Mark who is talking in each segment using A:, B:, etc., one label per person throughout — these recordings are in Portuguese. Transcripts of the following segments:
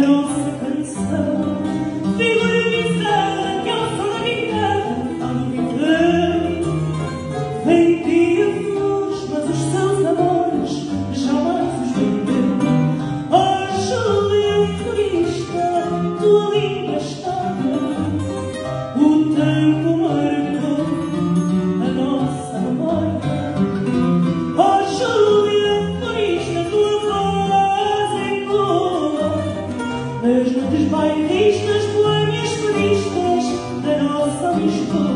A: da nossa canção. Figura-me sã que ao som da guitarra há um mas os seus amores jamais os vendeu. Hoje, oh, o egoísta, tua Vai nas boêmias turistas da nossa Lisboa.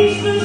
A: You.